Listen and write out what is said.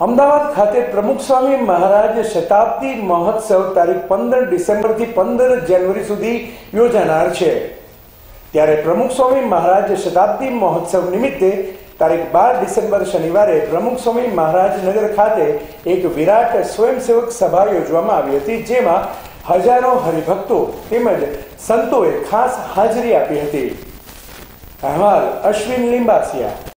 અમદાવાદ ખાતે પ્રમુખ સ્વામી મહારાજ શતાબ્દી મહોત્સવ તારીખ પંદર ડિસેમ્બરથી પંદર જાન્યુઆરી સુધી યોજાનાર છે. ત્યારે પ્રમુખ સ્વામી મહારાજ શતાબ્દી મહોત્સવ નિમિત્તે તારીખ બાર ડિસેમ્બર શનિવારે પ્રમુખ સ્વામી મહારાજ નગર ખાતે એક વિરાટ સ્વયંસેવક સભા યોજવામાં આવી હતી, જેમાં હજારો હરિભક્તો તેમજ સંતોએ ખાસ હાજરી આપી હતી. અહેવાલ અશ્વિન લિંબાસિયા.